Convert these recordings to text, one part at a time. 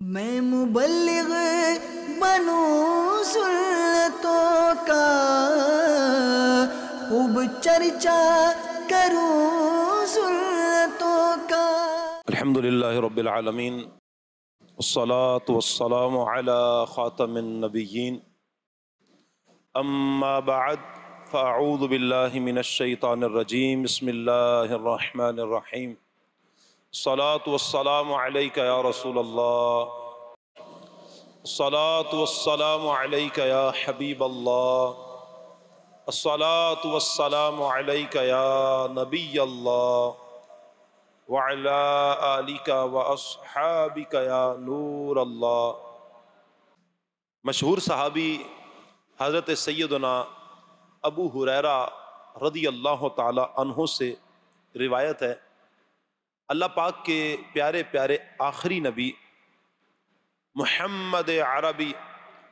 میں مبلغ بنوں سنتوں کا خوب چرچا کروں سنتوں کا۔ الحمد للہ رب العالمین، والصلاة والسلام على خاتم النبیین۔ اما بعد، فاعوذ باللہ من الشیطان الرجیم، بسم اللہ الرحمن الرحیم۔ الصلاة والسلام علیکہ یا رسول اللہ الصلاة والسلام علیکہ یا حبیب اللہ الصلاة والسلام علیکہ یا نبی اللہ وعلى آلك وأصحابك یا نور اللہ مشہور صحابی حضرت سیدنا ابو حریرہ رضی اللہ تعالی عنہ سے روایت ہے اللہ پاک کے پیارے پیارے آخری نبی محمد عربی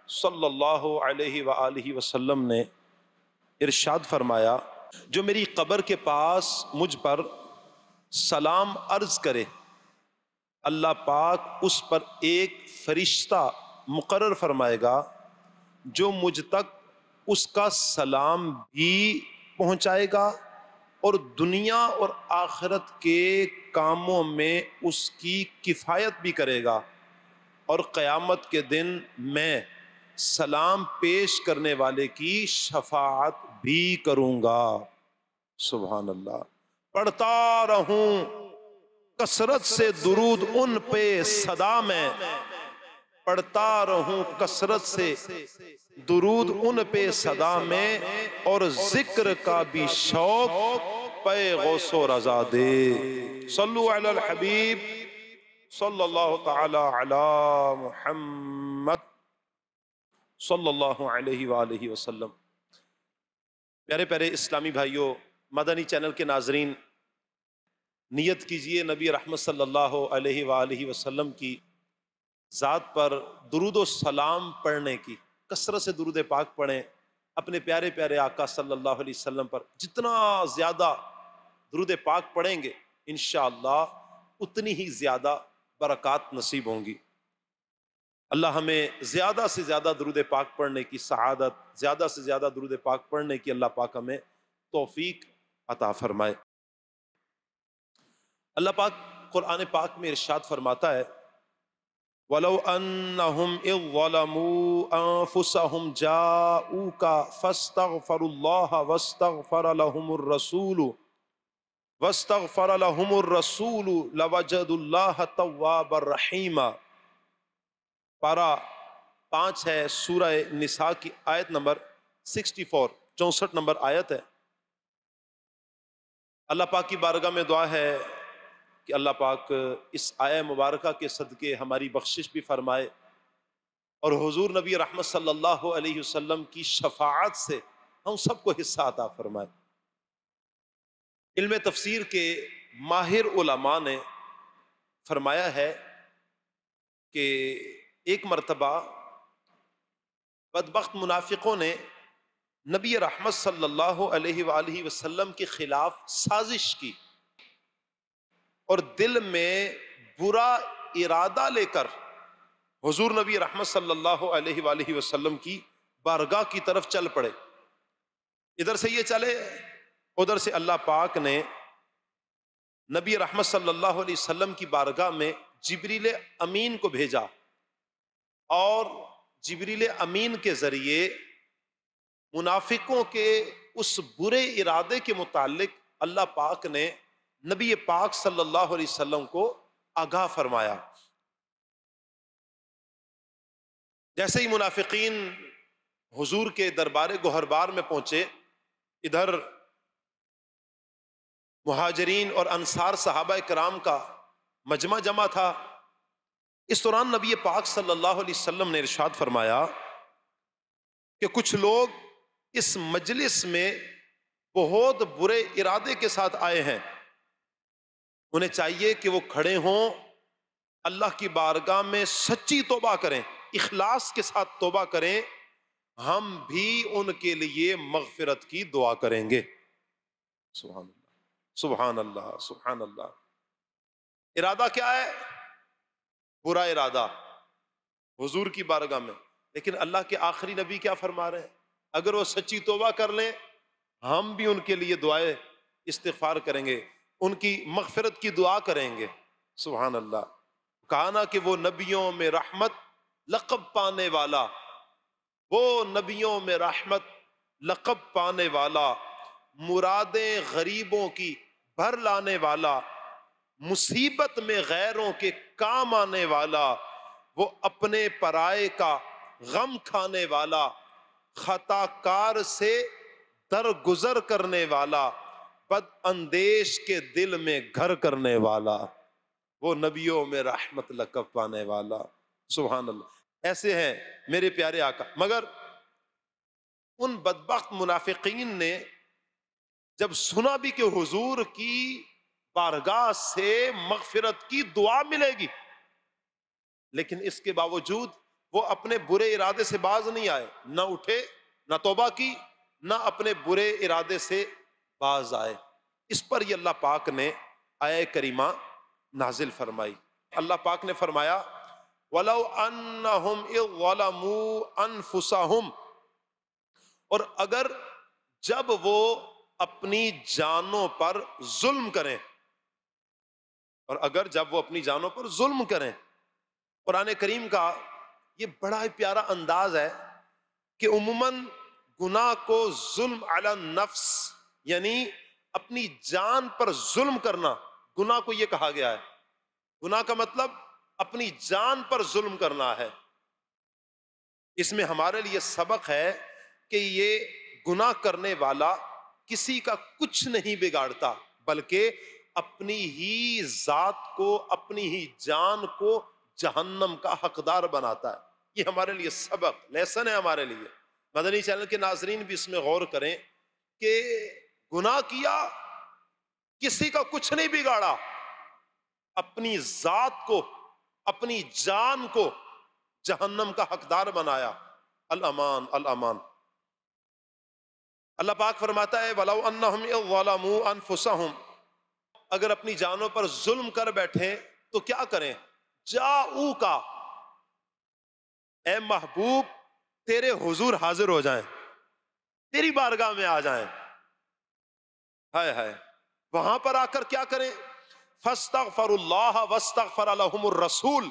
صلی اللہ علیہ وآلہ وسلم نے ارشاد فرمایا، جو میری قبر کے پاس مجھ پر سلام عرض کرے، اللہ پاک اس پر ایک فرشتہ مقرر فرمائے گا، جو مجھ تک اس کا سلام بھی پہنچائے گا۔ اور دنیا اور آخرت کے کاموں میں اس کی کفایت بھی کرے گا۔ اور قیامت کے دن میں سلام پیش کرنے والے کی شفاعت بھی کروں گا۔ سبحان اللہ۔ پڑھتا رہوں۔ کثرت سے درود ان پہ صدا میں۔ پڑھتا رہوں کثرت سے۔ درود ان پہ صدا میں اور ذکر کا بھی شوق پے غوث و رضا دے۔ صلو علی الحبیب صلی اللہ تعالی علی محمد صلی اللہ علیہ وآلہ وسلم۔ پیارے پیارے اسلامی بھائیوں مدنی چینل کے ناظرین، نیت کیجیے نبی رحمت صلی اللہ علیہ وآلہ وسلم کی ذات پر درود و سلام پڑھنے کی۔ کثرت سے درود پاک پڑھیں، اپنے پیارے پیارے آقا صلی اللہ علیہ وسلم پر جتنا زیادہ درود پاک پڑھیں گے، انشاءاللہ اتنی ہی زیادہ برکات نصیب ہوں گی۔ اللہ ہمیں زیادہ سے زیادہ درود پاک پڑھنے کی سعادت، زیادہ سے زیادہ درود پاک پڑھنے کی اللہ پاک ہمیں توفیق عطا فرمائے۔ اللہ پاک قرآن پاک میں ارشاد فرماتا ہے وَلَوْ أَنَّهُمْ إِذْ ظَلَمُوا أَنفُسَهُمْ جَاءُوكَ فَاسْتَغْفَرُوا اللَّهَ وَاسْتَغْفَرَ لَهُمُ الرَّسُولُ وَاسْتَغْفَرَ لَهُمُ الرَّسُولُ لَوَجَدُوا اللَّهَ تَوَّابًا رَحِيمًا پارا پانچ ہے سورہ نساء کی آیت نمبر 64 چونسٹھ نمبر آیت ہے۔ اللہ پاک کی بارگاہ میں دعا ہے کہ اللہ پاک اس آئے مبارکہ کے صدقے ہماری بخشش بھی فرمائے اور حضور نبی رحمت صلی اللہ علیہ وسلم کی شفاعت سے ہم سب کو حصہ عطا فرمائے۔ علم تفسیر کے ماہر علماء نے فرمایا ہے کہ ایک مرتبہ بدبخت منافقوں نے نبی رحمت صلی اللہ علیہ وآلہ وسلم کے خلاف سازش کی۔ اور دل میں برا ارادہ لے کر حضور نبی رحمت صلی اللہ علیہ وآلہ وسلم کی بارگاہ کی طرف چل پڑے۔ ادھر سے یہ چلے، ادھر سے اللہ پاک نے نبی رحمت صلی اللہ علیہ وسلم کی بارگاہ میں جبریل امین کو بھیجا۔ اور جبریل امین کے ذریعے منافقوں کے اس برے ارادے کے متعلق اللہ پاک نے نبی پاک صلی اللہ علیہ وسلم کو آگاہ فرمایا۔ جیسے ہی منافقین حضور کے دربار گوہر بار میں پہنچے، ادھر مہاجرین اور انصار صحابہ کرام کا مجمع جمع تھا۔ اس دوران نبی پاک صلی اللہ علیہ وسلم نے ارشاد فرمایا کہ کچھ لوگ اس مجلس میں بہت برے ارادے کے ساتھ آئے ہیں۔ انہیں چاہیے کہ وہ کھڑے ہوں، اللہ کی بارگاہ میں سچی توبہ کریں، اخلاص کے ساتھ توبہ کریں، ہم بھی ان کے لیے مغفرت کی دعا کریں گے۔ سبحان اللہ سبحان اللہ سبحان اللہ۔ ارادہ کیا ہے؟ برا ارادہ، حضور کی بارگاہ میں۔ لیکن اللہ کے آخری نبی کیا فرما رہے ہیں؟ اگر وہ سچی توبہ کر لیں، ہم بھی ان کے لیے دعائیں استغفار کریں گے۔ ان کی مغفرت کی دعا کریں گے۔ سبحان اللہ کہا نا کہ وہ نبیوں میں رحمت لقب پانے والا۔ وہ نبیوں میں رحمت لقب پانے والا۔ مرادیں غریبوں کی بھر لانے والا۔ مصیبت میں غیروں کے کام آنے والا۔ وہ اپنے پرائے کا غم کھانے والا۔ خطا کار سے درگزر کرنے والا۔ بد اندیش کے دل میں گھر کرنے والا، وہ نبیوں میں رحمت لقب پانے والا۔ سبحان اللہ۔ ایسے ہیں میرے پیارے آقا۔ مگر ان بدبخت منافقین نے جب سنا بھی کہ حضور کی بارگاہ سے مغفرت کی دعا ملے گی، لیکن اس کے باوجود وہ اپنے برے ارادے سے باز نہیں آئے۔ نہ اٹھے، نہ توبہ کی، نہ اپنے برے ارادے سے باز آئے۔ اس پر یہ اللہ پاک نے آئے کریمہ نازل فرمائی۔ اللہ پاک نے فرمایا، ولو انہم اظلموا انفسہم اور اگر جب وہ اپنی جانوں پر ظلم کریں، اور اگر جب وہ اپنی جانوں پر ظلم کریں۔ قرآن کریم کا یہ بڑا ہی پیارا انداز ہے کہ عموماً گناہ کو ظلم علی نفس یعنی اپنی جان پر ظلم کرنا، گناہ کو یہ کہا گیا ہے۔ گناہ کا مطلب اپنی جان پر ظلم کرنا ہے۔ اس میں ہمارے لیے سبق ہے کہ یہ گناہ کرنے والا کسی کا کچھ نہیں بگاڑتا، بلکہ اپنی ہی ذات کو، اپنی ہی جان کو جہنم کا حقدار بناتا ہے۔ یہ ہمارے لیے سبق، لیسن ہے ہمارے لیے۔ مدنی چینل کے ناظرین بھی اس میں غور کریں کہ گناہ کیا، کسی کا کچھ نہیں بگاڑا۔ اپنی ذات کو، اپنی جان کو جہنم کا حقدار بنایا۔ الامان الامان اللہ پاک فرماتا ہے انفسہم اگر اپنی جانوں پر ظلم کر بیٹھے تو کیا کریں؟ جاؤ کا۔ اے محبوب، تیرے حضور حاضر ہو جائیں۔ تیری بارگاہ میں آ جائیں۔ ہائے ہائے۔ وہاں پر آ کر کیا کریں؟ فستغفر اللہ وستغفر لهم الرسول۔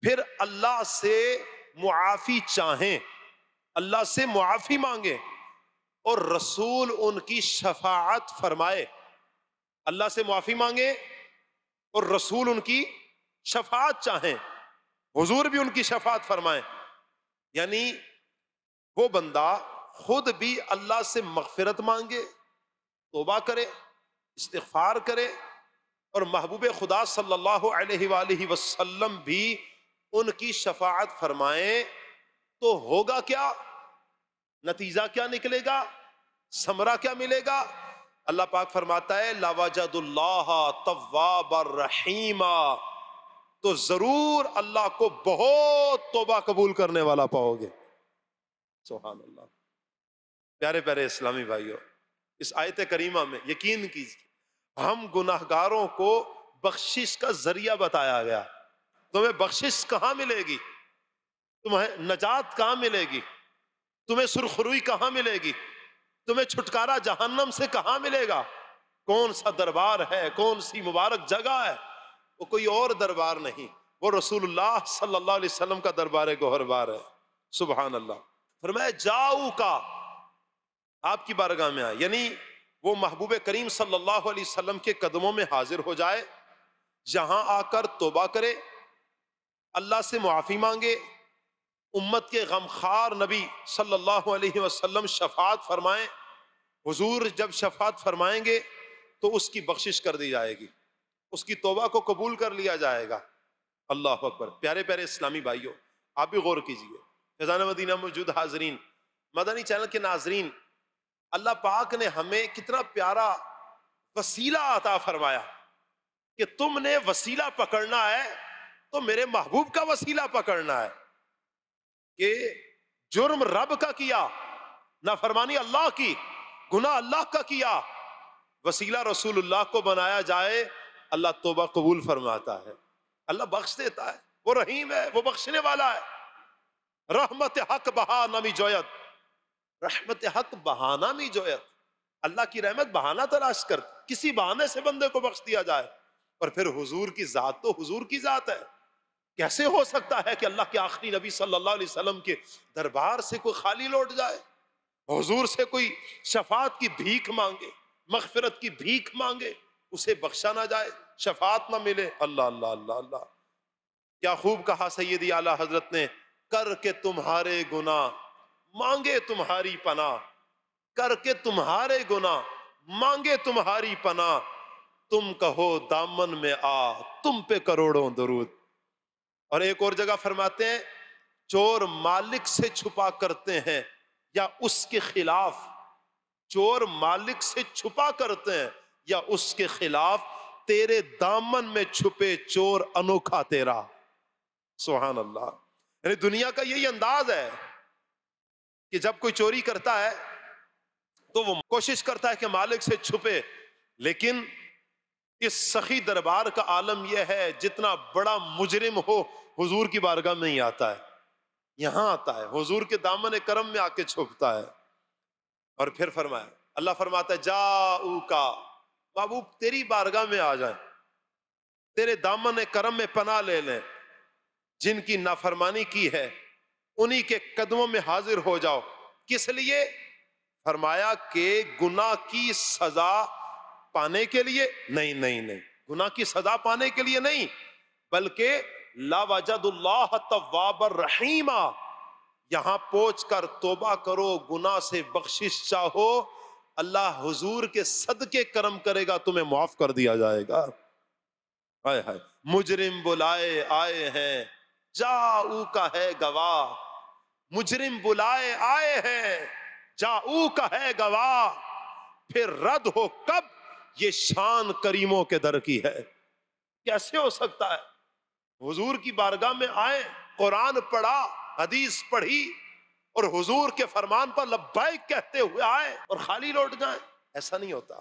پھر اللہ سے معافی چاہیں۔ اللہ سے معافی مانگے اور رسول ان کی شفاعت فرمائے۔ اللہ سے معافی مانگے اور رسول ان کی شفاعت چاہیں۔ حضور بھی ان کی شفاعت فرمائے یعنی وہ بندہ خود بھی اللہ سے مغفرت مانگے، توبہ کرے، استغفار کرے اور محبوب خدا صلی اللہ علیہ وآلہ وسلم بھی ان کی شفاعت فرمائیں تو ہوگا کیا؟ نتیجہ کیا نکلے گا؟ سمرا کیا ملے گا؟ اللہ پاک فرماتا ہے لاواجد اللہ طواب الرحیمہ تو ضرور اللہ کو بہت توبہ قبول کرنے والا پاؤ گے۔ سبحان اللہ۔ پیارے پیارے اسلامی بھائیوں، اس آیت کریمہ میں یقین کیجیے ہم گناہ گاروں کو بخشش کا ذریعہ بتایا گیا۔ تمہیں بخشش کہاں ملے گی؟ تمہیں نجات کہاں ملے گی؟ تمہیں سرخروئی کہاں ملے گی؟ تمہیں چھٹکارا جہنم سے کہاں ملے گا؟ کون سا دربار ہے؟ کون سی مبارک جگہ ہے؟ وہ کوئی اور دربار نہیں، وہ رسول اللہ صلی اللہ علیہ وسلم کا دربار گوہر بار ہے۔ سبحان اللہ۔ فرمایا، جاؤ کا آپ کی بارگاہ میں آئے۔ یعنی وہ محبوب کریم صلی اللہ علیہ وسلم کے قدموں میں حاضر ہو جائے، جہاں آ کر توبہ کرے، اللہ سے معافی مانگے، امت کے غمخار نبی صلی اللہ علیہ وسلم شفاعت فرمائیں حضور جب شفاعت فرمائیں گے تو اس کی بخشش کر دی جائے گی۔ اس کی توبہ کو قبول کر لیا جائے گا۔ اللہ اکبر۔ پیارے پیارے اسلامی بھائیوں، آپ بھی غور کیجیے فیضان مدینہ موجود حاضرین، مدنی چینل کے ناظرین اللہ پاک نے ہمیں کتنا پیارا وسیلہ عطا فرمایا کہ تم نے وسیلہ پکڑنا ہے تو میرے محبوب کا وسیلہ پکڑنا ہے کہ جرم رب کا کیا نہ فرمانی اللہ کی، گناہ اللہ کا کیا، وسیلہ رسول اللہ کو بنایا جائے، اللہ توبہ قبول فرماتا ہے۔ اللہ بخش دیتا ہے۔ وہ رحیم ہے، وہ بخشنے والا ہے۔ رحمت حق بہا نمی جویت۔ رحمت حق بہانا می جویت اللہ کی رحمت بہانہ تلاش کر۔ کسی بہانے سے بندے کو بخش دیا جائے۔ اور پھر حضور کی ذات تو حضور کی ذات ہے۔ کیسے ہو سکتا ہے کہ اللہ کے آخری نبی صلی اللہ علیہ وسلم کے دربار سے کوئی خالی لوٹ جائے؟ حضور سے کوئی شفاعت کی بھیک مانگے، مغفرت کی بھیک مانگے، اسے بخشا نہ جائے، شفاعت نہ ملے۔ اللہ اللہ اللہ اللہ۔ کیا خوب کہا، سیدی اعلی حضرت نے، کر کے تمہارے گنا مانگے تمہاری پناہ، کر کے تمہارے گنا مانگے تمہاری پناہ۔ تم کہو دامن میں آ، تم پہ کروڑوں درود۔ اور ایک اور جگہ فرماتے ہیں، چور مالک سے چھپا کرتے ہیں یا اس کے خلاف۔ چور مالک سے چھپا کرتے ہیں یا اس کے خلاف۔ تیرے دامن میں چھپے چور انوکھا تیرا۔ سبحان اللہ۔ یعنی دنیا کا یہی انداز ہے۔ کہ جب کوئی چوری کرتا ہے تو وہ کوشش کرتا ہے کہ مالک سے چھپے، لیکن اس سخی دربار کا عالم یہ ہے، جتنا بڑا مجرم ہو، حضور کی بارگاہ میں ہی آتا ہے۔ یہاں آتا ہے، حضور کے دامن کرم میں آ کے چھپتا ہے۔ اور پھر فرمایا، اللہ فرماتا ہے جا کا بابو، تیری بارگاہ میں آ جائیں۔ تیرے دامن کرم میں پناہ لے لیں۔ جن کی نافرمانی کی ہے انہی کے قدموں میں حاضر ہو جاؤ۔ کس لیے؟ فرمایا کہ گناہ کی سزا پانے کے لیے۔ نہیں نہیں نہیں۔ گناہ کی سزا پانے کے لیے نہیں، بلکہ لا وجد اللہ تواب الرحیمہ یہاں پہنچ کر توبہ کرو، گناہ سے بخشش چاہو۔ اللہ حضور کے صدقے کرم کرے گا، تمہیں معاف کر دیا جائے گا۔ ہائے ہائے۔ مجرم بلائے آئے ہیں۔ جا او کا ہے گواہ، مجرم بلائے آئے ہیں۔ جا او کا ہے گواہ، پھر رد ہو کب؟ یہ شان کریموں کے در کی ہے۔ کیسے ہو سکتا ہے؟ حضور کی بارگاہ میں آئے، قرآن پڑھا، حدیث پڑھی، اور حضور کے فرمان پر لبائک کہتے ہوئے آئے اور خالی لوٹ جائیں۔ ایسا نہیں ہوتا،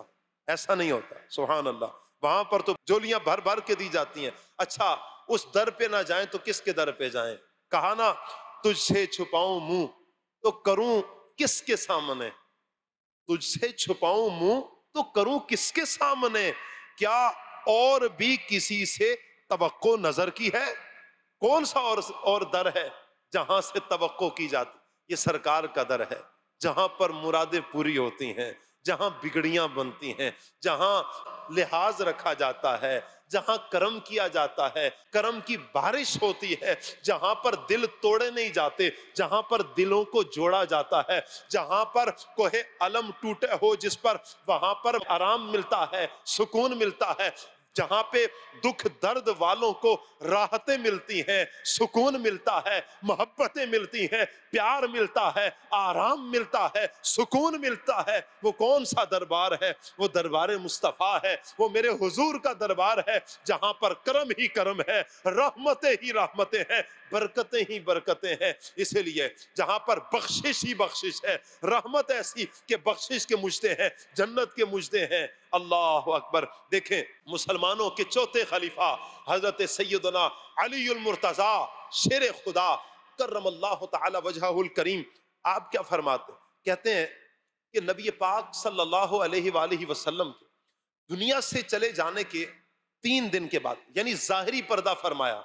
ایسا نہیں ہوتا۔ سبحان اللہ، وہاں پر تو جولیاں بھر بھر کے دی جاتی ہیں۔ اچھا اس در پہ نہ جائیں تو کس کے در پہ جائیں؟ کہا نا تجھ سے چھپاؤں منہ تو کروں کس کے سامنے؟ تجھ سے چھپاؤں منہ تو کروں کس کے سامنے؟ کیا اور بھی کسی سے توقع نظر کی ہے؟ کون سا اور اور در ہے جہاں سے توقع کی جاتی؟ یہ سرکار کا در ہے، جہاں پر مرادیں پوری ہوتی ہیں۔ جہاں بگڑیاں بنتی ہیں، جہاں لحاظ رکھا جاتا ہے، جہاں کرم کیا جاتا ہے، کرم کی بارش ہوتی ہے، جہاں پر دل توڑے نہیں جاتے، جہاں پر دلوں کو جوڑا جاتا ہے، جہاں پر کوہ علم ٹوٹے ہو، جس پر وہاں پر آرام ملتا ہے، سکون ملتا ہے جہاں پہ دکھ درد والوں کو راحتیں ملتی ہیں، سکون ملتا ہے، محبتیں ملتی ہیں، پیار ملتا ہے، آرام ملتا ہے، سکون ملتا ہے۔ وہ کون سا دربار ہے؟ وہ دربار مصطفیٰ ہے۔ وہ میرے حضور کا دربار ہے، جہاں پر کرم ہی کرم ہے، رحمتیں ہی رحمتیں ہیں۔ برکتیں ہی برکتیں ہیں۔ اسی لیے جہاں پر بخشش ہی بخشش ہے، رحمت ایسی کہ بخشش کے مجھتے ہیں، جنت کے مجھتے ہیں۔ اللہ اکبر۔ دیکھیں مسلمانوں کے چوتھے خلیفہ حضرت سیدنا علی المرتضی شیر خدا کرم اللہ تعالی وجہ الکریم۔ آپ کیا فرماتے کہتے ہیں کہ نبی پاک صلی اللہ علیہ وآلہ وسلم کے دنیا سے چلے جانے کے تین دن کے بعد یعنی ظاہری پردہ فرمایا۔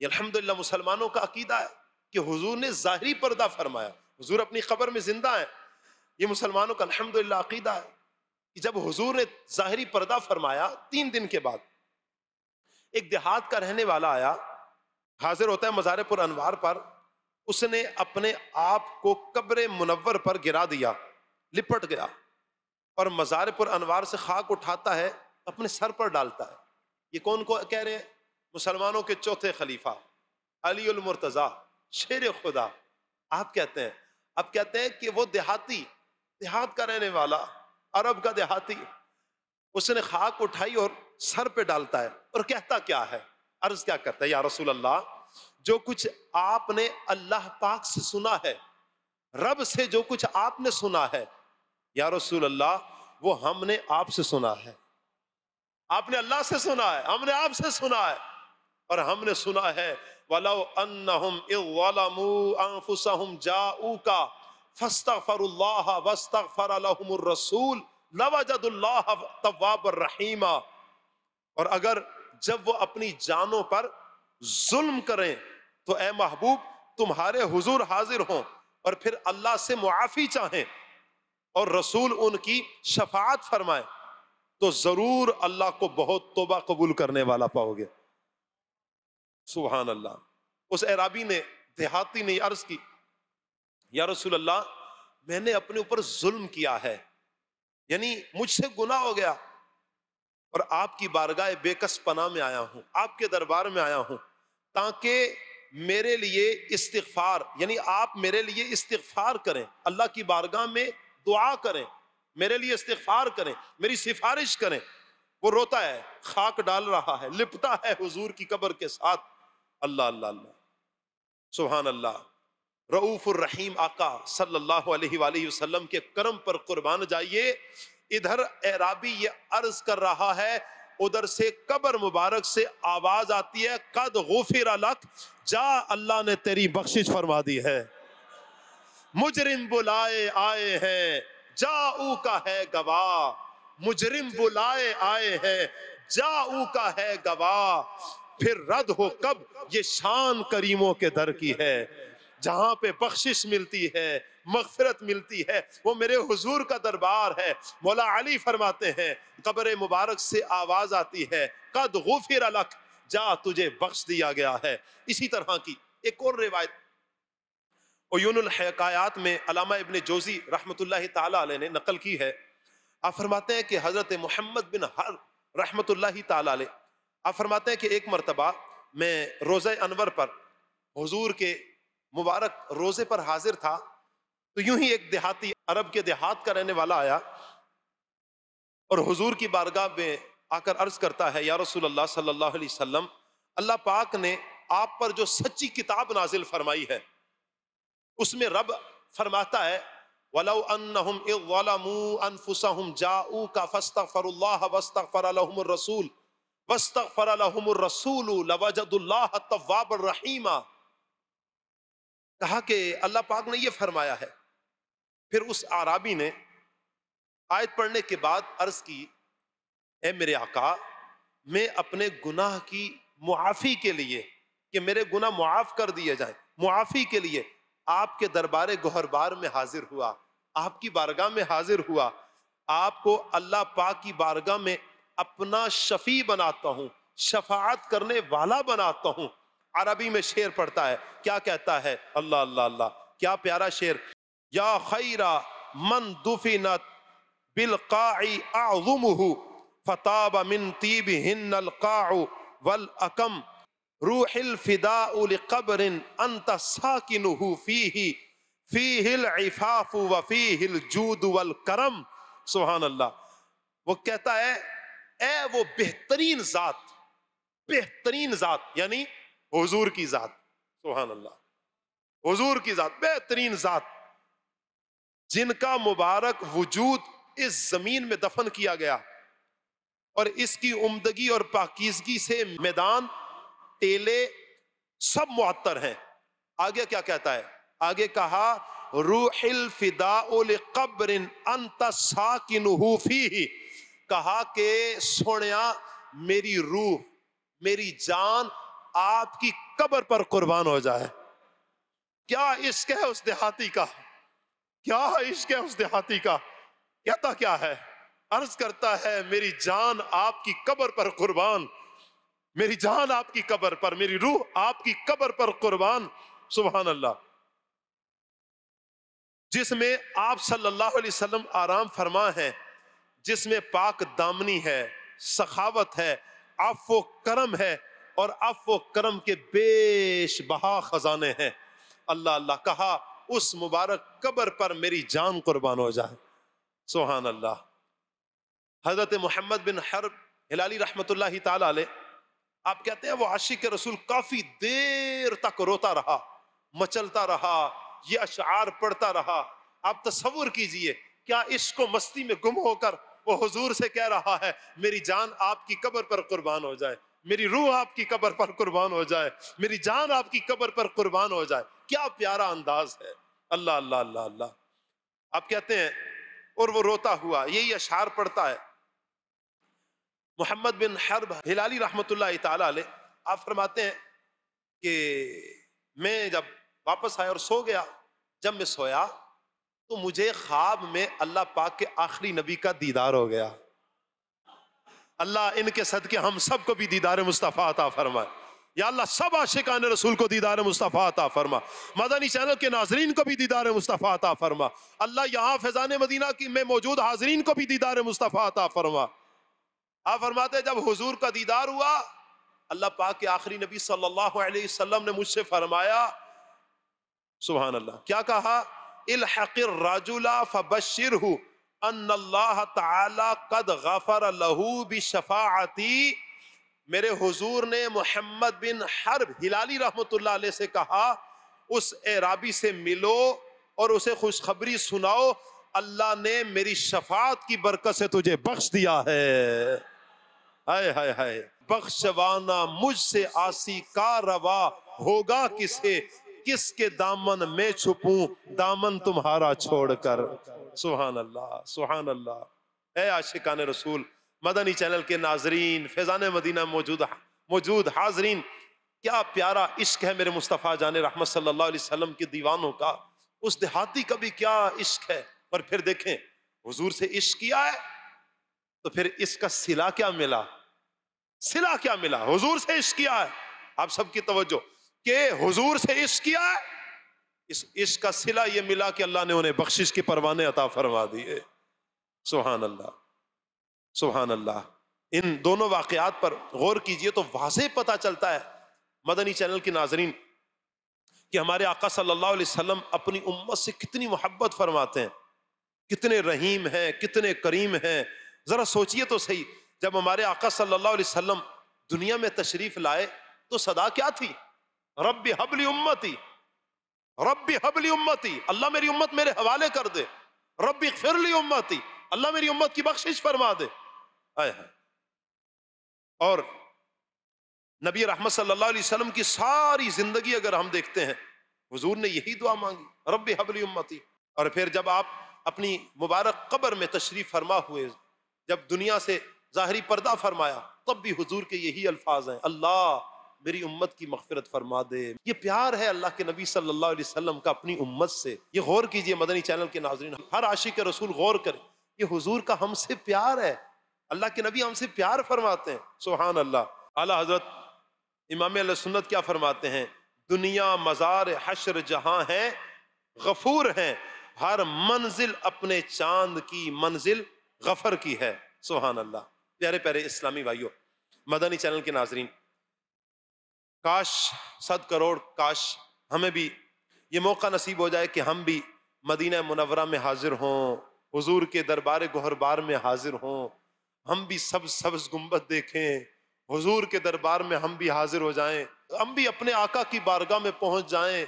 یہ الحمدللہ مسلمانوں کا عقیدہ ہے کہ حضور نے ظاہری پردہ فرمایا۔ حضور اپنی قبر میں زندہ ہے یہ مسلمانوں کا الحمدللہ عقیدہ ہے کہ جب حضور نے ظاہری پردہ فرمایا تین دن کے بعد، ایک دیہات کا رہنے والا آیا، حاضر ہوتا ہے مزار پر انوار پر، اس نے اپنے آپ کو قبر منور پر گرا دیا، لپٹ گیا اور مزار پر انوار سے خاک اٹھاتا ہے، اپنے سر پر ڈالتا ہے۔ یہ کون کو کہہ رہے ہیں؟ مسلمانوں کے چوتھے خلیفہ، علی المرتضی، شیر خدا۔ آپ کہتے ہیں اب کہتے ہیں کہ وہ دیہاتی، دیہات کا رہنے والا، عرب کا دیہاتی۔ اس نے خاک اٹھائی اور سر پہ ڈالتا ہے۔ اور کہتا کیا ہے؟ عرض کیا کرتا ہے، یا رسول اللہ، جو کچھ آپ نے اللہ پاک سے سنا ہے، رب سے جو کچھ آپ نے سنا ہے، یا رسول اللہ، وہ ہم نے آپ سے سنا ہے۔ آپ نے اللہ سے سنا ہے، ہم نے آپ سے سنا ہے۔ اور ہم نے سنا ہے، وَلَوْ أَنَّهُمْ إِذْ ظَلَمُوا أَنفُسَهُمْ جَاءُوكَ فَاسْتَغْفَرُوا اللَّهَ وَاسْتَغْفَرَ لَهُمُ الرَّسُولُ لَوَجَدُوا اللَّهَ تَوَّابًا رَحِيمًا۔ اور اگر جب وہ اپنی جانوں پر ظلم کریں تو اے محبوب، تمہارے حضور حاضر ہوں اور پھر اللہ سے معافی چاہیں اور رسول ان کی شفاعت فرمائے تو ضرور اللہ کو بہت توبہ قبول کرنے والا پاؤ گے۔ سبحان اللہ۔ اس عرابی نے، دیہاتی نے عرض کی، یا رسول اللہ، میں نے اپنے اوپر ظلم کیا ہے۔ یعنی مجھ سے گناہ ہو گیا۔ اور آپ کی بارگاہ بے کس پناہ میں آیا ہوں۔ آپ کے دربار میں آیا ہوں۔ تاکہ میرے لیے استغفار یعنی آپ میرے لیے استغفار کریں۔ اللہ کی بارگاہ میں دعا کریں۔ میرے لیے استغفار کریں۔ میری سفارش کریں۔ وہ روتا ہے، خاک ڈال رہا ہے لپتا ہے حضور کی قبر کے ساتھ۔ اللہ اللہ اللہ۔ سبحان اللہ۔ رعوف الرحیم آقا صلی اللہ علیہ وآلہ وسلم کے کرم پر قربان جائیے۔ ادھر اعرابی یہ عرض کر رہا ہے، ادھر سے قبر مبارک سے آواز آتی ہے، قد غفر لک، جا اللہ نے تیری بخشش فرما دی ہے۔ مجرم بلائے آئے ہیں جا کا ہے گواہ۔ مجرم بلائے آئے ہیں جا کا ہے گواہ۔ پھر رد ہو کب؟ یہ شان کریموں کے در کی ہے۔ جہاں پہ بخشش ملتی ہے، مغفرت ملتی ہے، وہ میرے حضور کا دربار ہے۔ مولا علی فرماتے ہیں، قبر مبارک سے آواز آتی ہے۔ قد غفر لک، جا تجھے بخش دیا گیا ہے۔ اسی طرح کی ایک اور روایت۔ عیون الحقایات میں علامہ ابن جوزی رحمۃ اللہ تعالی علیہ نے نقل کی ہے۔ آپ فرماتے ہیں کہ حضرت محمد بن ہر رحمۃ اللہ تعالی علیہ آپ فرماتے ہیں کہ ایک مرتبہ میں روزہ انور پر حضور کے مبارک روزے پر حاضر تھا، تو یوں ہی ایک دیہاتی عرب کے دیہات کا رہنے والا آیا اور حضور کی بارگاہ میں آ کر عرض کرتا ہے، یا رسول اللہ صلی اللہ علیہ وسلم، اللہ پاک نے آپ پر جو سچی کتاب نازل فرمائی ہے، اس میں رب فرماتا ہے، وَلَوْ أَنَّهُمْ إِذْ ظَلَمُوا أَنفُسَهُمْ جَاءُوكَ فَاسْتَغْفَرُوا اللَّهَ وَاسْتَغْفَرَ لَهُمُ الرَّسُولُ وَاسْتَغْفَرَ لَهُمُ الرَّسُولُ لَوَجَدُ اللَّهَ التَّوَّابَ الرَّحِيمَ کہا کہ اللہ پاک نے یہ فرمایا ہے۔ پھر اس عرابی نے آیت پڑھنے کے بعد عرض کی، اے میرے آقا، میں اپنے گناہ کی معافی کے لیے، کہ میرے گناہ معاف کر دیے جائیں، معافی کے لیے آپ کے دربار گوہر بار میں حاضر ہوا، آپ کی بارگاہ میں حاضر ہوا، آپ کو اللہ پاک کی بارگاہ میں اپنا شفیع بناتا ہوں، شفاعت کرنے والا بناتا ہوں۔ عربی میں شیر پڑھتا ہے، کیا کہتا ہے؟ اللہ اللہ اللہ۔ کیا پیارا شیر یا خیرا من دفنت بالقاع اعظمه فتاب من طیبهن القاع والاکم روح الفداء لقبر انت ساکنه فيه فيه العفاف وفيه الجود والکرم۔ سبحان اللہ۔ وہ کہتا ہے اے وہ بہترین ذات بہترین ذات یعنی حضور کی ذات، سبحان اللہ۔ حضور کی ذات، بہترین ذات۔ جن کا مبارک وجود اس زمین میں دفن کیا گیا۔ اور اس کی عمدگی اور پاکیزگی سے میدان، ٹیلے سب معطر ہیں۔ آگے کیا کہتا ہے؟ آگے کہا، روح الفداء لقبر انت ساکنہ فیہ۔ کہا کہ سونیا میری روح، میری جان آپ کی قبر پر قربان ہو جائے۔ کیا عشق ہے اس دیہاتی کا؟ کیا عشق ہے اس دیہاتی کا؟ کہتا کیا ہے؟ عرض کرتا ہے، میری جان آپ کی قبر پر قربان۔ میری جان آپ کی قبر پر، میری روح آپ کی قبر پر قربان۔ سبحان اللہ۔ جس میں آپ صلی اللہ علیہ وسلم آرام فرما ہے جس میں پاک دامنی ہے، سخاوت ہے آف و کرم ہے اور آف و کرم کے بیش بہا خزانے ہیں۔ اللہ اللہ، کہا، اس مبارک قبر پر میری جان قربان ہو جائے۔ سبحان اللہ۔ حضرت محمد بن حرب ہلالی رحمت اللہ تعالی علیہ، آپ کہتے ہیں وہ عاشق رسول کافی دیر تک روتا رہا، مچلتا رہا، یہ اشعار پڑھتا رہا۔ آپ تصور کیجیے، کیا عشق و مستی میں گم ہو کر وہ حضور سے کہہ رہا ہے، میری جان آپ کی قبر پر قربان ہو جائے۔ میری روح آپ کی قبر پر قربان ہو جائے۔ میری جان آپ کی قبر پر قربان ہو جائے۔ کیا پیارا انداز ہے۔ اللہ اللہ اللہ اللہ۔ آپ کہتے ہیں، اور وہ روتا ہوا، یہی اشعار پڑتا ہے۔ محمد بن حرب ہلالی رحمت اللہ تعالی علیہ، آپ فرماتے ہیں کہ میں جب واپس آیا اور سو گیا، جب میں سویا تو مجھے خواب میں اللہ پاک کے آخری نبی کا دیدار ہو گیا۔ اللہ ان کے صدقے ہم سب کو بھی دیدار مصطفیٰ عطا فرمائے۔ یا اللہ سب عاشقان رسول کو دیدار مصطفیٰ عطا فرما۔ مدنی چینل کے ناظرین کو بھی دیدار مصطفیٰ عطا فرما۔ اللہ یہاں فیضان مدینہ کی میں موجود حاضرین کو بھی دیدار مصطفیٰ عطا فرما۔ آپ فرماتے جب حضور کا دیدار ہوا، اللہ پاک کے آخری نبی صلی اللہ علیہ وسلم نے مجھ سے فرمایا، سبحان اللہ۔ کیا کہا؟ الحق الرجل فبشرہ ان اللہ تعالی قد غفر له بشفاعتی میرے حضور نے محمد بن حرب ہلالی رحمت اللہ علیہ سے کہا، اس اعرابی سے ملو اور اسے خوشخبری سناؤ، اللہ نے میری شفاعت کی برکت سے تجھے بخش دیا ہے۔ ہائے ہائے ہائے۔ بخشوانا مجھ سے آسی کا روا ہوگا کسے؟ کس کے دامن میں چھپوں؟ دامن تمہارا چھوڑ کر۔ سبحان اللہ سبحان اللہ اے عاشقان رسول، مدنی چینل کے ناظرین، فیضان مدینہ موجود موجود حاضرین، کیا پیارا عشق ہے میرے مصطفیٰ جان رحمت صلی اللہ علیہ وسلم کے دیوانوں کا؟ اس دیہاتی کا بھی کیا عشق ہے؟ اور پھر دیکھیں، حضور سے عشق کیا ہے؟ تو پھر اس کا سلا کیا ملا؟ سلا کیا ملا؟ حضور سے عشق کیا ہے؟ آپ سب کی توجہ۔ کہ حضور سے عشق کیا ہے؟ اس عشق کا سلا یہ ملا کہ اللہ نے انہیں بخشش کے پروانے عطا فرما دیے سبحان اللہ۔ سبحان اللہ۔ ان دونوں واقعات پر غور کیجیے تو واضح پتا چلتا ہے، مدنی چینل کے ناظرین، کہ ہمارے آقا صلی اللہ علیہ وسلم اپنی امت سے کتنی محبت فرماتے ہیں۔ کتنے رحیم ہیں، کتنے کریم ہیں۔ ذرا سوچئے تو صحیح، جب ہمارے آقا صلی اللہ علیہ وسلم دنیا میں تشریف لائے تو صدا کیا تھی؟ رب حبلی امتی رب حبلی امتی، اللہ میری امت میرے حوالے کر دے رب اغفر لی امتی، اللہ میری امت کی بخشش فرما دے۔ آئے اور نبی رحمت صلی اللہ علیہ وسلم کی ساری زندگی اگر ہم دیکھتے ہیں، حضور نے یہی دعا مانگی رب حبلی امتی۔ اور پھر جب آپ اپنی مبارک قبر میں تشریف فرما ہوئے، جب دنیا سے ظاہری پردہ فرمایا، تب بھی حضور کے یہی الفاظ ہیں، اللہ میری امت کی مغفرت فرما دے۔ یہ پیار ہے اللہ کے نبی صلی اللہ علیہ وسلم کا اپنی امت سے۔ یہ غور کیجیے مدنی چینل کے ناظرین، ہر عاشق رسول غور کرے۔ یہ حضور کا ہم سے پیار ہے۔ اللہ کے نبی ہم سے پیار فرماتے ہیں۔ سبحان اللہ۔ اعلیٰ حضرت امام علیہ سنت کیا فرماتے ہیں؟ دنیا مزار حشر جہاں ہے، غفور ہیں۔ ہر منزل اپنے چاند کی منزل غفر کی ہے۔ سبحان اللہ۔ پیارے پیارے اسلامی بھائیوں مدنی چینل کے ناظرین کاش صد کروڑ کاش ہمیں بھی یہ موقع نصیب ہو جائے کہ ہم بھی مدینہ منورہ میں حاضر ہوں، حضور کے دربار گہر بار میں حاضر ہوں۔ ہم بھی سب سبز گنبد دیکھیں، حضور کے دربار میں ہم بھی حاضر ہو جائیں۔ ہم بھی اپنے آقا کی بارگاہ میں پہنچ جائیں۔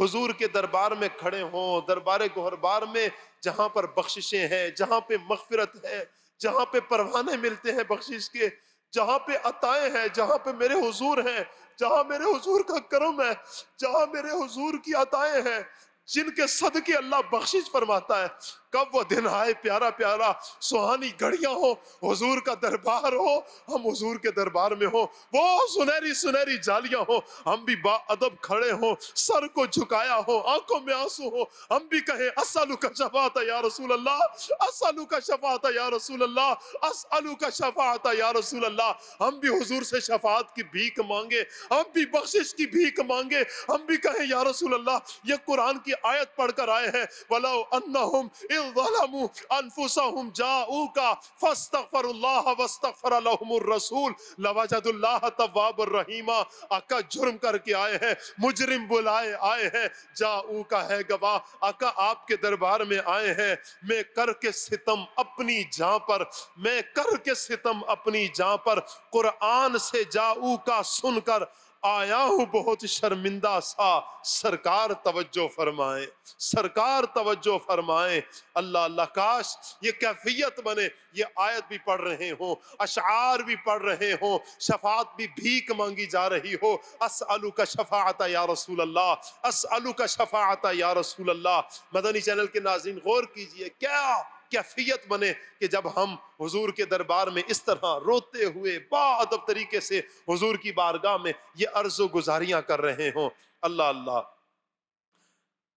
حضور کے دربار میں کھڑے ہوں، دربار گہر بار میں جہاں پر بخششیں ہیں، جہاں پہ مغفرت ہے، جہاں پہ پروانے ملتے ہیں بخشش کے۔ جہاں پہ عطائیں ہیں، جہاں پہ میرے حضور ہیں، جہاں میرے حضور کا کرم ہے، جہاں میرے حضور کی عطائیں ہیں، جن کے صدقے اللہ بخشش فرماتا ہے۔ کب وہ دن آئے پیارا پیارا سہانی گھڑیاں ہو حضور کا دربار ہو ہم حضور کے دربار میں ہو وہ سنہری سنہری جالیاں ہو ہم بھی با ادب کھڑے ہو سر کو جھکایا ہو آنکھوں میں آنسو ہو ہم بھی کہیں، اسالو کا شفاعت یا رسول اللہ، اسالو کا شفاعت یا رسول اللہ، اسالو کا شفاعت یا رسول اللہ۔ ہم بھی حضور سے شفاعت کی بھیک مانگے، ہم بھی بخشش کی بھیک مانگے۔ ہم بھی کہیں، یا رسول اللہ، یہ قرآن کی آیت پڑھ کر آئے ہیں۔ وَلَوْ أَنَّهُمْ ظلموا انفسهم جاءوك فاستغفر الله واستغفر لهم الرسول لوجد الله تواب الرحیم آقا جرم کر کے آئے ہیں، مجرم بلائے آئے ہیں جاؤ ہے گواہ، آقا آپ کے دربار میں آئے ہیں، میں کر کے ستم اپنی جاں پر، میں کر کے ستم اپنی جاں پر، قرآن سے جاؤ سن کر آیا ہوں بہت شرمندہ سا۔ سرکار توجہ فرمائیں سرکار توجہ فرمائیں اللہ اللہ، کاش یہ کیفیت بنے۔ یہ آیت بھی پڑھ رہے ہوں، اشعار بھی پڑھ رہے ہوں۔ شفاعت بھی بھیک مانگی جا رہی ہو۔ اسألو کا شفاعت یا رسول اللہ۔ اسألو کا شفاعت یا رسول اللہ۔ مدنی چینل کے ناظرین، غور کیجیے، کیا کیفیت بنے کہ جب ہم حضور کے دربار میں اس طرح روتے ہوئے با ادب طریقے سے حضور کی بارگاہ میں یہ عرض و گزاریاں کر رہے ہوں۔ اللہ اللہ۔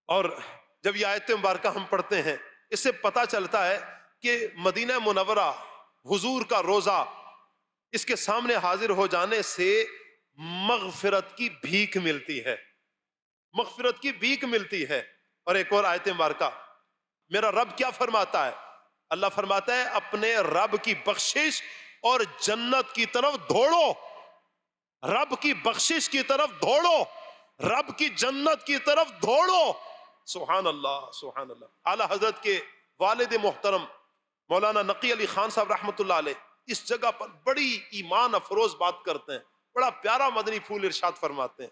اور جب یہ آیت مبارکہ ہم پڑھتے ہیں، اس سے پتا چلتا ہے کہ مدینہ منورہ حضور کا روزہ اس کے سامنے حاضر ہو جانے سے مغفرت کی بھیک ملتی ہے۔ مغفرت کی بھیک ملتی ہے۔ اور ایک اور آیت مبارکہ، میرا رب کیا فرماتا ہے؟ اللہ فرماتا ہے، اپنے رب کی بخشش اور جنت کی طرف دوڑو۔ رب کی بخشش کی طرف دوڑو۔ رب کی جنت کی طرف دوڑو۔ سبحان اللہ سبحان اللہ۔ اعلی حضرت کے والد محترم مولانا نقی علی خان صاحب رحمۃ اللہ علیہ اس جگہ پر بڑی ایمان افروز بات کرتے ہیں۔ بڑا پیارا مدنی پھول ارشاد فرماتے ہیں۔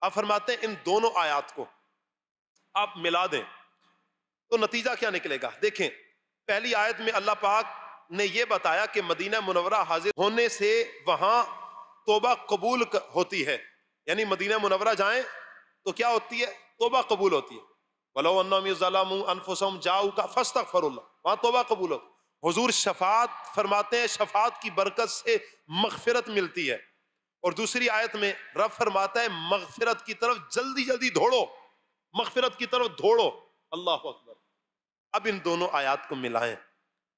آپ فرماتے ہیں، ان دونوں آیات کو آپ ملا دیں۔ تو نتیجہ کیا نکلے گا؟ دیکھیں پہلی آیت میں اللہ پاک نے یہ بتایا کہ مدینہ منورہ حاضر ہونے سے وہاں توبہ قبول ہوتی ہے۔ یعنی مدینہ منورہ جائیں تو کیا ہوتی ہے؟ توبہ قبول ہوتی ہے۔ ولو انہم جاؤ کا فاستغفر اللہ وہاں توبہ قبول ہوتی حضور شفاعت فرماتے ہیں، شفاعت کی برکت سے مغفرت ملتی ہے۔ اور دوسری آیت میں رب فرماتا ہے، مغفرت کی طرف جلدی جلدی دھوڑو مغفرت کی طرف دھوڑو اللہ اکبر۔ اب ان دونوں آیات کو ملائیں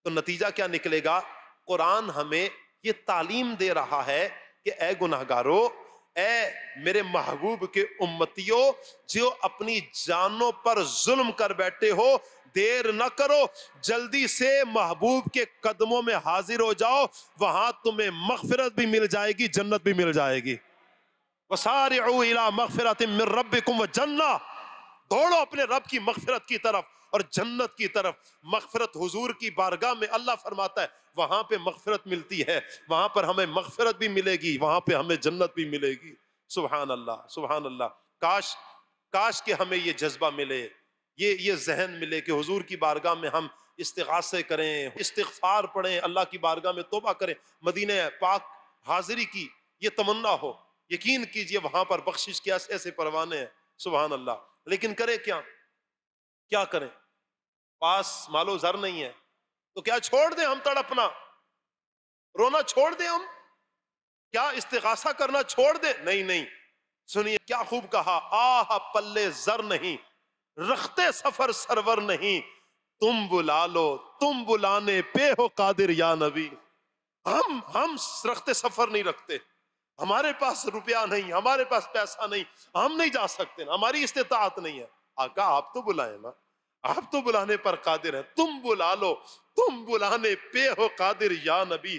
تو نتیجہ کیا نکلے گا؟ قرآن ہمیں یہ تعلیم دے رہا ہے کہ اے گناہ گارو اے میرے محبوب کے امتیوں جو اپنی جانوں پر ظلم کر بیٹھے ہو، دیر نہ کرو، جلدی سے محبوب کے قدموں میں حاضر ہو جاؤ، وہاں تمہیں مغفرت بھی مل جائے گی، جنت بھی مل جائے گی۔ وَسَارِعُوا إِلَى مَغْفِرَةٍ مِّن رَبِّكُمْ وَجَنَّةٍ دوڑو اپنے رب کی مغفرت کی طرف۔ اور جنت کی طرف مغفرت حضور کی بارگاہ میں اللہ فرماتا ہے، وہاں پہ مغفرت ملتی ہے، وہاں پر ہمیں مغفرت بھی ملے گی، وہاں پہ ہمیں جنت بھی ملے گی۔ سبحان اللہ سبحان اللہ۔ کاش کاش کہ ہمیں یہ جذبہ ملے، یہ یہ ذہن ملے کہ حضور کی بارگاہ میں ہم استغاثے کریں، استغفار پڑھیں، اللہ کی بارگاہ میں توبہ کریں۔ مدینہ پاک حاضری کی یہ تمنا ہو، یقین کیجیے وہاں پر بخشش کے ایسے ایسے پروانے ہیں۔ سبحان اللہ۔ لیکن کرے کیا؟ کیا کریں؟ پاس مالو زر نہیں ہے۔ تو کیا چھوڑ دیں ہم تڑپنا رونا چھوڑ دیں ہم؟ کیا استغاثہ کرنا چھوڑ دیں؟ نہیں نہیں۔ سنیے، کیا خوب کہا۔ آہ، پلے زر نہیں۔ رختے سفر سرور نہیں۔ تم بلا لو، تم بلانے پہ ہو قادر یا نبی۔ ہم ہم رختے سفر نہیں رکھتے۔ ہمارے پاس روپیہ نہیں، ہمارے پاس پیسہ نہیں۔ ہم نہیں جا سکتے، ہماری استطاعت نہیں ہے۔ آقا، آپ تو بلائیں نا۔ آپ تو بلانے پر قادر ہیں۔ تم بلا لو۔ تم بلانے پہ ہو قادر، یا نبی۔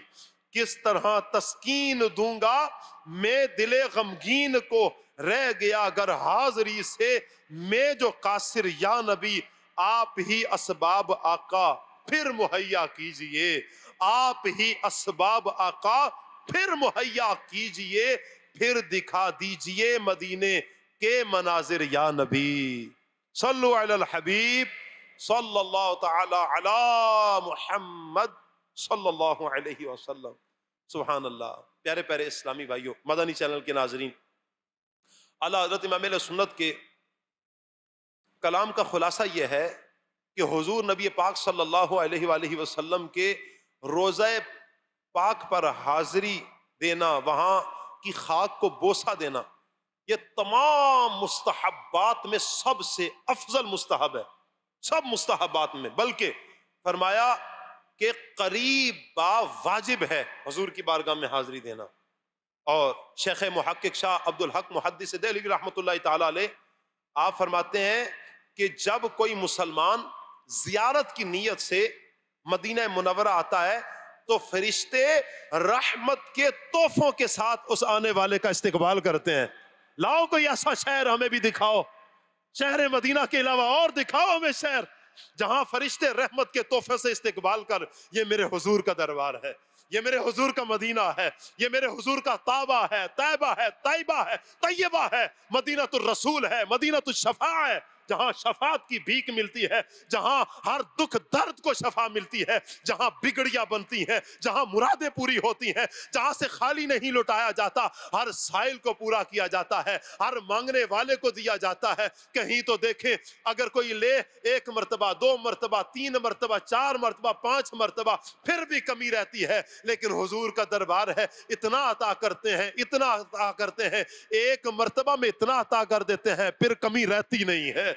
کس طرح تسکین دوں گا؟ میں دل غمگین کو رہ گیا۔ اگر حاضری سے میں جو قاصر، یا نبی، آپ ہی اسباب آقا، پھر مہیا کیجیے۔ آپ ہی اسباب آقا، پھر مہیا کیجیے۔ پھر دکھا دیجیے مدینے کے مناظر، یا نبی۔ صلو علی الحبیب صلی اللہ تعالی علی محمد صلی اللہ علیہ وسلم. سبحان اللہ پیارے پیارے اسلامی بھائیوں مدنی چینل کے ناظرین اللہ حضرت امام علیہ سنت کے کلام کا خلاصہ یہ ہے کہ حضور نبی پاک صلی اللہ علیہ وآلہ وسلم کے روزہ پاک پر حاضری دینا، وہاں کی خاک کو بوسہ دینا یہ تمام مستحبات میں سب سے افضل مستحب ہے، سب مستحبات میں، بلکہ فرمایا کہ قریب با واجب ہے حضور کی بارگاہ میں حاضری دینا۔ اور شیخ محقق شاہ عبد الحق محدث دہلی رحمۃ اللہ تعالی علیہ، آپ فرماتے ہیں کہ جب کوئی مسلمان زیارت کی نیت سے مدینہ منورہ آتا ہے، تو فرشتے رحمت کے تحفوں کے ساتھ اس آنے والے کا استقبال کرتے ہیں۔ لاؤ کوئی ایسا شہر ہمیں بھی دکھاؤ۔ شہر مدینہ کے علاوہ اور دکھاؤ ہمیں شہر جہاں فرشتے رحمت کے تحفے سے استقبال کر۔ یہ میرے حضور کا دربار ہے۔ یہ میرے حضور کا مدینہ ہے۔ یہ میرے حضور کا تابہ ہے۔ طیبہ ہے طیبہ ہے طیبہ ہے۔ مدینہ الرسول ہے مدینہ الشفا ہے۔ جہاں شفاعت کی بھیک ملتی ہے، جہاں ہر دکھ درد کو شفا ملتی ہے، جہاں بگڑیاں بنتی ہیں، جہاں مرادیں پوری ہوتی ہیں، جہاں سے خالی نہیں لٹایا جاتا، ہر سائل کو پورا کیا جاتا ہے، ہر مانگنے والے کو دیا جاتا ہے۔ کہیں تو دیکھیں، اگر کوئی لے ایک مرتبہ، دو مرتبہ، تین مرتبہ، چار مرتبہ، پانچ مرتبہ، پھر بھی کمی رہتی ہے۔ لیکن حضور کا دربار ہے، اتنا عطا کرتے ہیں، اتنا عطا کرتے ہیں، ایک مرتبہ میں اتنا عطا کر دیتے ہیں، پھر کمی رہتی نہیں ہے۔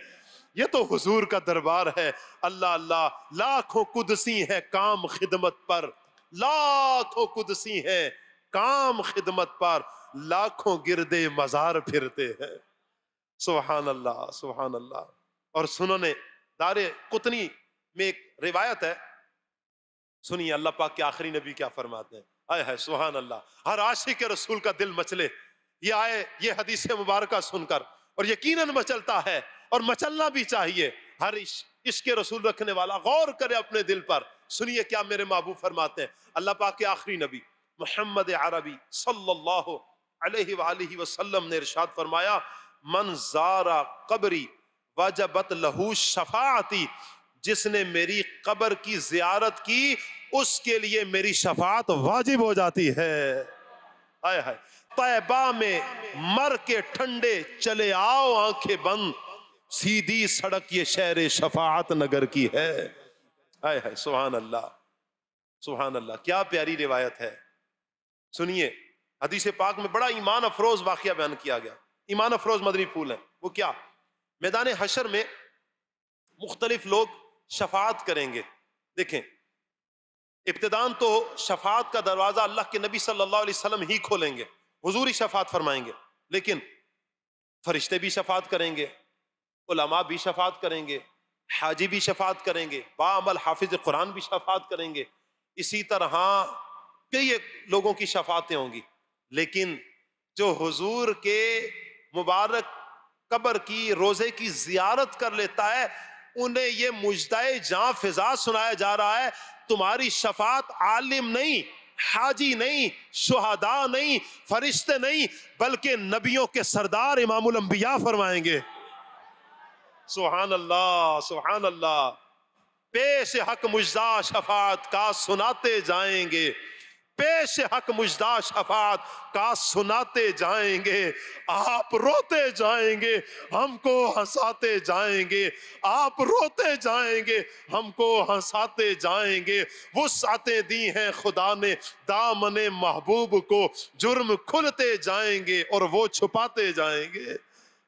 یہ تو حضور کا دربار ہے۔ اللہ اللہ، لاکھوں قدسی ہے کام خدمت پر۔ لاکھوں قدسی ہے کام خدمت پر۔ لاکھوں گردے مزار پھرتے ہیں۔ سبحان اللہ سبحان اللہ۔ اور سنو نے، دار قطنی میں ایک روایت ہے۔ سنیے، اللہ پاک کے آخری نبی کیا فرماتے ہیں۔ آئے ہے سبحان اللہ۔ ہر عاشق رسول کا دل مچلے۔ یہ آئے، یہ حدیث مبارکہ سن کر۔ اور یقیناً مچلتا ہے اور مچلنا بھی چاہیے۔ ہر عشق رسول رکھنے والا غور کرے اپنے دل پر۔ سنیے کیا میرے محبوب فرماتے ہیں۔ اللہ پاک کے آخری نبی محمد عربی صلی اللہ علیہ وآلہ وسلم نے ارشاد فرمایا، من زارا قبری وجبت لہو شفاعتی، جس نے میری قبر کی زیارت کی، اس کے لیے میری شفاعت واجب ہو جاتی ہے۔ آئے ہائے۔ طیبہ میں مر کے ٹھنڈے چلے آؤ، آنکھیں بند۔ سیدھی سڑک یہ شہر شفاعت نگر کی ہے۔ آئے ہائے، سبحان اللہ۔ سبحان اللہ، کیا پیاری روایت ہے۔ سنیے، حدیث پاک میں بڑا ایمان افروز واقعہ بیان کیا گیا۔ ایمان افروز مدنی پھول ہے وہ کیا؟ میدان حشر میں مختلف لوگ شفاعت کریں گے۔ دیکھیں، ابتدان تو شفاعت کا دروازہ اللہ کے نبی صلی اللہ علیہ وسلم ہی کھولیں گے۔ حضوری شفاعت فرمائیں گے، لیکن فرشتے بھی شفاعت کریں گے، علماء بھی شفاعت کریں گے، حاجی بھی شفاعت کریں گے، با عمل حافظ قرآن بھی شفاعت کریں گے۔ اسی طرح کئی لوگوں کی شفاعتیں ہوں گی، لیکن جو حضور کے مبارک قبر کی روزے کی زیارت کر لیتا ہے، انہیں یہ مجدہ جاں فضا سنایا جا رہا ہے، تمہاری شفاعت عالم نہیں۔ حاجی نہیں، شہداء نہیں، فرشتے نہیں، بلکہ نبیوں کے سردار امام الانبیاء فرمائیں گے۔ سبحان اللہ سبحان اللہ پیش حق مجدہ شفاعت کا سناتے جائیں گے۔ پیش حق مجدہ شفاعت کا سناتے جائیں گے، آپ روتے جائیں گے، ہم کو ہنساتے جائیں گے، آپ روتے جائیں گے، ہم کو ہنساتے جائیں گے۔ وہ ساتیں دی ہیں خدا نے، دامن محبوب کو، جرم کھلتے جائیں گے اور وہ چھپاتے جائیں گے۔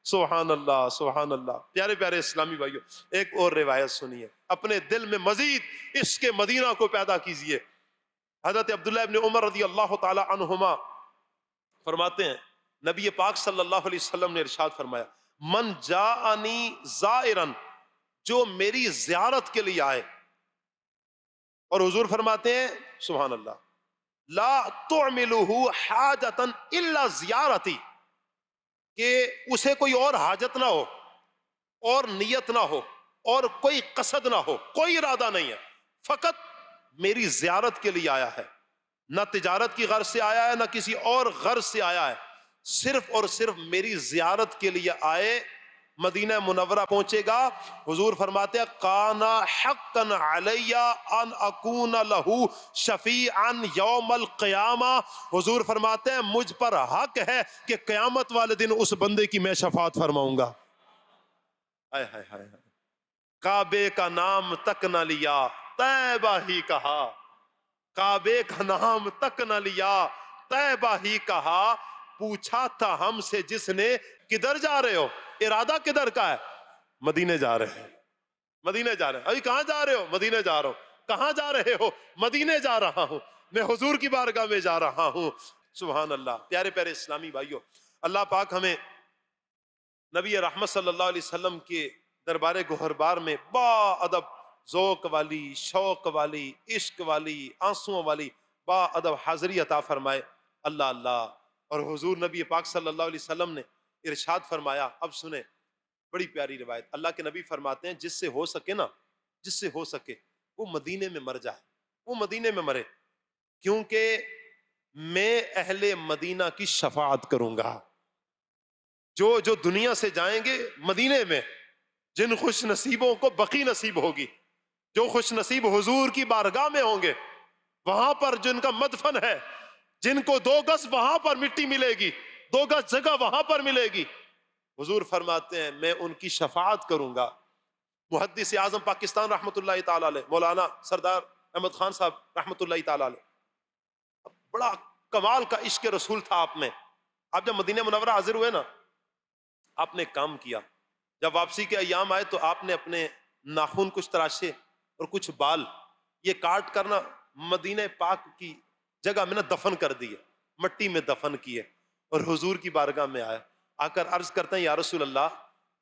سبحان اللہ سبحان اللہ۔ پیارے پیارے اسلامی بھائیو، ایک اور روایت سنیے۔ اپنے دل میں مزید اس کے مدینہ کو پیدا کیجیے حضرت عبداللہ ابن عمر رضی اللہ تعالی عنہما فرماتے ہیں، نبی پاک صلی اللہ علیہ وسلم نے ارشاد فرمایا، من جاءنی زائرن، جو میری زیارت کے لیے آئے۔ اور حضور فرماتے ہیں، سبحان اللہ، لا تعملوہ حاجتا الا زیارتی، کہ اسے کوئی اور حاجت نہ ہو، اور نیت نہ ہو، اور کوئی قصد نہ ہو، کوئی ارادہ نہیں ہے۔ فقط میری زیارت کے لیے آیا ہے۔ نہ تجارت کی غرض سے آیا ہے نہ کسی اور غرض سے آیا ہے۔ صرف اور صرف میری زیارت کے لیے آئے مدینہ منورہ پہنچے گا۔ حضور فرماتے ہیں کانا حقا علیہ ان اکون لہو شفیعا یوم القیامہ حضور فرماتے ہیں مجھ پر حق ہے کہ قیامت والے دن اس بندے کی میں شفاعت فرماؤں گا۔ ہائے ہائے ہائے۔ کعبے کا نام تک نہ لیا۔ طیبہ ہی کہا۔ کعبے کا نام تک نہ لیا طیبہ ہی کہا۔ پوچھا تھا ہم سے، جس نے کدھر جا رہے ہو؟ ارادہ کدھر کا ہے؟ مدینے جا رہے ہیں۔ مدینے جا رہے ہیں۔ ابھی کہاں جا رہے ہو؟ مدینے جا رہا ہوں۔ کہاں جا رہے ہو؟ مدینے جا رہا ہوں۔ میں حضور کی بارگاہ میں جا رہا ہوں۔ سبحان اللہ۔ پیارے پیارے اسلامی بھائیوں، اللہ پاک ہمیں نبی رحمت صلی اللہ علیہ وسلم کے دربار گہر بار میں با ادب ذوق والی، شوق والی، عشق والی آنسو والی با ادب حاضری عطا فرمائے۔ اللہ اللہ۔ اور حضور نبی پاک صلی اللہ علیہ وسلم نے ارشاد فرمایا، اب سنیں، بڑی پیاری روایت۔ اللہ کے نبی فرماتے ہیں، جس سے ہو سکے نا، جس سے ہو سکے، وہ مدینے میں مر جائے۔ وہ مدینے میں مرے۔ کیونکہ میں اہل مدینہ کی شفاعت کروں گا۔ جو جو دنیا سے جائیں گے مدینے میں، جن خوش نصیبوں کو بقی نصیب ہوگی۔ جو خوش نصیب حضور کی بارگاہ میں ہوں گے، وہاں پر جن کا مدفن ہے، جن کو دو گز وہاں پر مٹی ملے گی، دو گز جگہ وہاں پر ملے گی۔ حضور فرماتے ہیں، میں ان کی شفاعت کروں گا۔ محدث اعظم پاکستان رحمۃ اللہ تعالی علیہ، مولانا سردار احمد خان صاحب رحمۃ اللہ تعالی علیہ۔ بڑا کمال کا عشق رسول تھا آپ میں۔ آپ جب مدینہ منورہ حاضر ہوئے نا، آپ نے کام کیا۔ جب واپسی کے ایام آئے تو آپ نے اپنے ناخون کچھ تراشے اور کچھ بال یہ کاٹ کرنا مدینہ پاک کی جگہ میں نا دفن کر دیے مٹی میں دفن کیے اور حضور کی بارگاہ میں آیا۔ آ کر عرض کرتے ہیں یا رسول اللہ،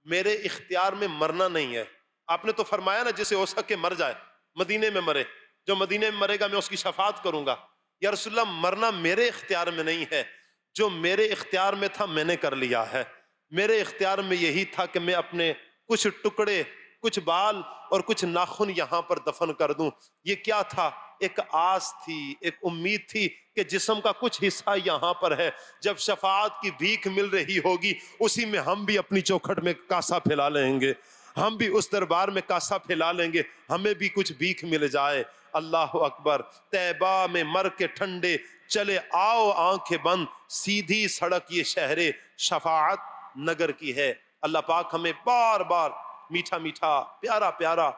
میرے اختیار میں مرنا نہیں ہے۔ آپ نے تو فرمایا نا جسے ہو سکے مر جائے مدینے میں مرے۔ جو مدینے میں مرے گا، میں اس کی شفاعت کروں گا۔ یا رسول اللہ، مرنا میرے اختیار میں نہیں ہے۔ جو میرے اختیار میں تھا، میں نے کر لیا ہے۔ میرے اختیار میں یہی تھا کہ میں اپنے کچھ ٹکڑے کچھ بال اور کچھ ناخن یہاں پر دفن کر دوں۔ یہ کیا تھا؟ ایک آس تھی، ایک امید تھی کہ جسم کا کچھ حصہ یہاں پر ہے۔ جب شفاعت کی بھیک مل رہی ہوگی، اسی میں ہم بھی اپنی چوکھٹ میں کاسا پھیلا لیں گے۔ ہم بھی اس دربار میں کاسا پھیلا لیں گے۔ ہمیں بھی کچھ بھیک مل جائے۔ اللہ اکبر تیبہ میں مر کے ٹھنڈے، چلے آؤ آنکھیں بند۔ سیدھی سڑک یہ شہر شفاعت نگر کی ہے۔ اللہ پاک ہمیں بار بار میٹھا میٹھا، پیارا پیارا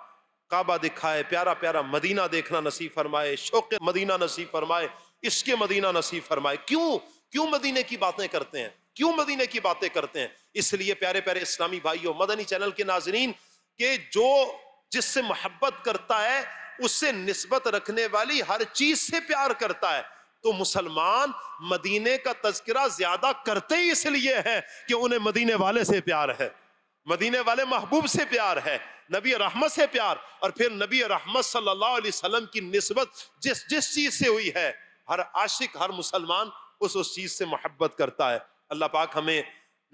کعبہ دکھائے، پیارا پیارا مدینہ دیکھنا نصیب فرمائے، شوق مدینہ نصیب فرمائے، اس کے مدینہ نصیب فرمائے۔ کیوں؟ کیوں مدینے کی باتیں کرتے ہیں؟ کیوں مدینے کی باتیں کرتے ہیں؟ اس لیے پیارے پیارے اسلامی بھائیوں، مدنی چینل کے ناظرین، کہ جو جس سے محبت کرتا ہے، اس سے نسبت رکھنے والی ہر چیز سے پیار کرتا ہے۔ تو مسلمان مدینے کا تذکرہ زیادہ کرتے ہی اس لیے ہے کہ انہیں مدینے والے سے پیار ہے۔ مدینے والے محبوب سے پیار ہے، نبی رحمت سے پیار۔ اور پھر نبی رحمت صلی اللہ علیہ وسلم کی نسبت جس جس چیز سے ہوئی ہے، ہر عاشق، ہر مسلمان اس اس چیز سے محبت کرتا ہے۔ اللہ پاک ہمیں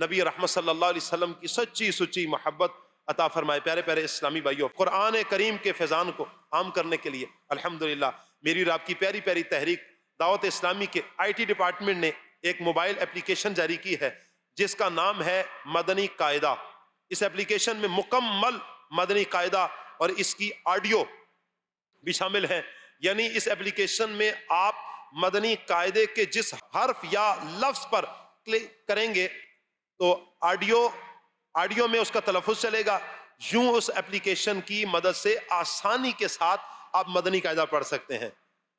نبی رحمت صلی اللہ علیہ وسلم کی سچی سچی محبت عطا فرمائے۔ پیارے پیارے اسلامی بھائیوں، قرآن کریم کے فیضان کو عام کرنے کے لیے الحمدللہ میری اور کی پیاری پیاری تحریک دعوت اسلامی کے آئی ٹی ڈپارٹمنٹ نے ایک موبائل اپلیکیشن جاری کی ہے، جس کا نام ہے مدنی قاعدہ۔ اس اپلیکیشن میں مکمل مدنی قاعدہ اور اس کی آڈیو بھی شامل ہے یعنی اس اپلیکیشن میں آپ مدنی قاعدے کے جس حرف یا لفظ پر کلک کریں گے تو آڈیو آڈیو میں اس کا تلفظ چلے گا۔ یوں اس اپلیکیشن کی مدد سے آسانی کے ساتھ آپ مدنی قاعدہ پڑھ سکتے ہیں۔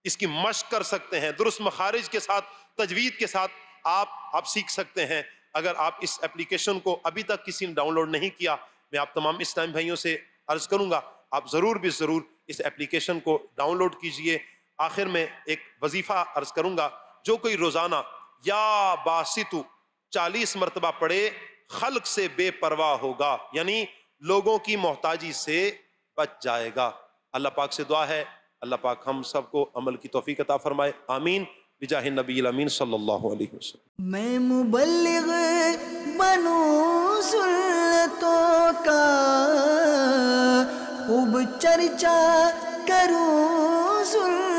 اس کی مشق کر سکتے ہیں۔ درست مخارج کے ساتھ، تجوید کے ساتھ آپ آپ سیکھ سکتے ہیں۔ اگر آپ اس اپلیکیشن کو ابھی تک کسی نے ڈاؤن لوڈ نہیں کیا، میں آپ تمام اسلام بھائیوں سے عرض کروں گا، آپ ضرور بھی ضرور اس اپلیکیشن کو ڈاؤن لوڈ کیجیے۔ آخر میں ایک وظیفہ عرض کروں گا، جو کوئی روزانہ یا باسطو چالیس مرتبہ پڑھے، خلق سے بے پرواہ ہوگا یعنی لوگوں کی محتاجی سے بچ جائے گا۔ اللہ پاک سے دعا ہے، اللہ پاک ہم سب کو عمل کی توفیق عطا فرمائے، آمین۔ بجاہ نبی الامین صلی اللہ علیہ وسلم. میں مبلغ بنوں سنتوں کا خوب چرچا کروں سنتوں